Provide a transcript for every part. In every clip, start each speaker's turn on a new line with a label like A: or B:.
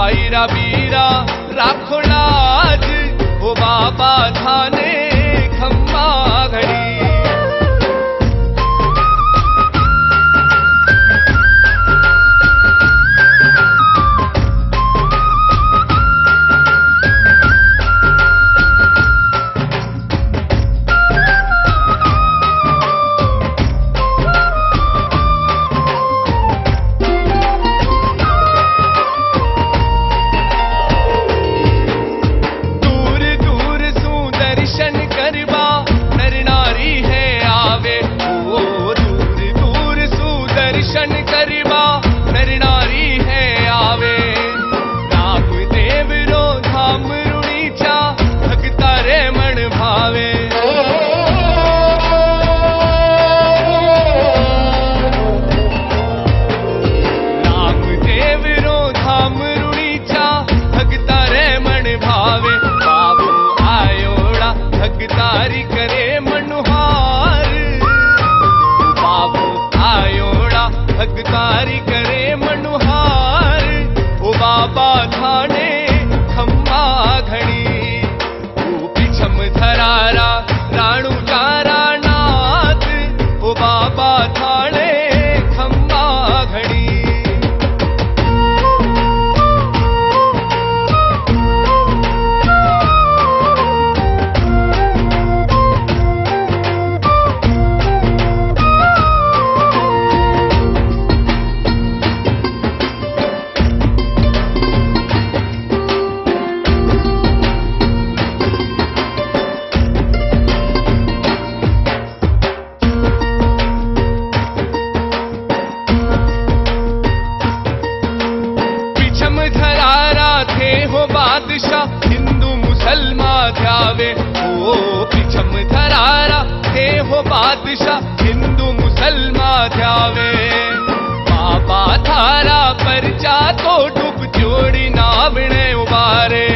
A: बाईरा बीरा राखो आज हो बाबा धान गिरफ्तारी बादशाह हिंदू मुसलमान जावे। बाबा थारा परचा तो डूब जोड़ी नावणे उबारे।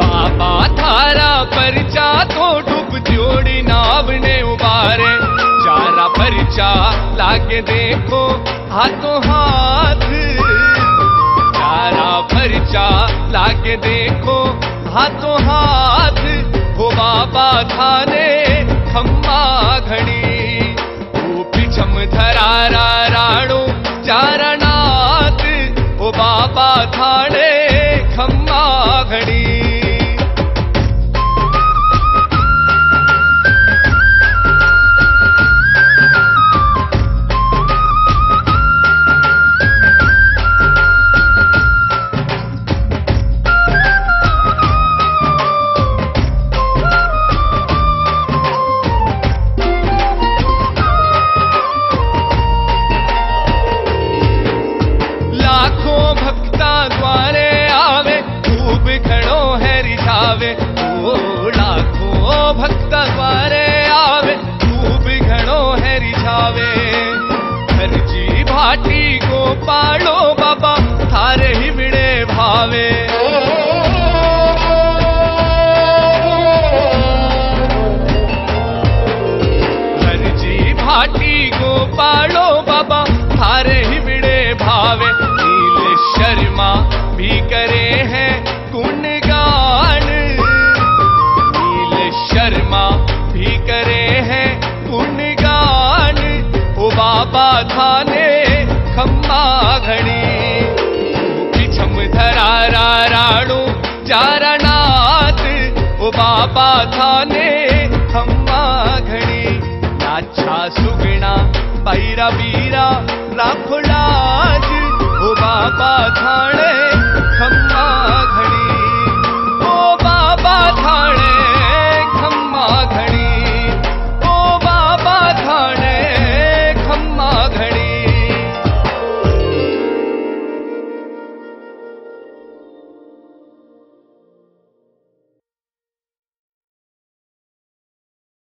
A: बाबा थारा परचा तो डूब जोड़ी नावणे उबारे। चारा परचा लागे देखो, हाथों हाथ फरचा लागे देखो हाथों हाथ हो बाबा थाने भक्त द्वारे आवे तू भी घणो है रिझावे हरजी भाटी को पाड़ो बाबा, थारे ही मिड़े भावे। बाधाने खम्मा घडी। छम धरारा राणू चारणात ओ बाबा धाने खम्मा घडी। नाच्छा सुगणा, बैरा बीरा लाखोडाज ओ बाबा थाने